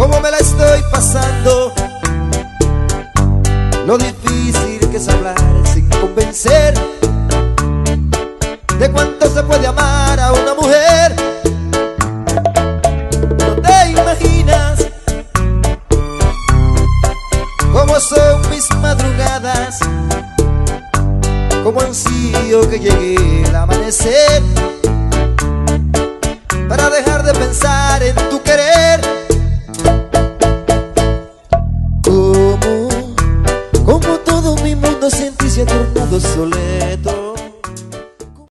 cómo me la estoy pasando. Lo difícil que es hablar sin convencer de cuánto se puede amar a una mujer. No te imaginas cómo son mis madrugadas, cómo ansío que llegue el amanecer para dejar de pensar. Se ha tornado soleto.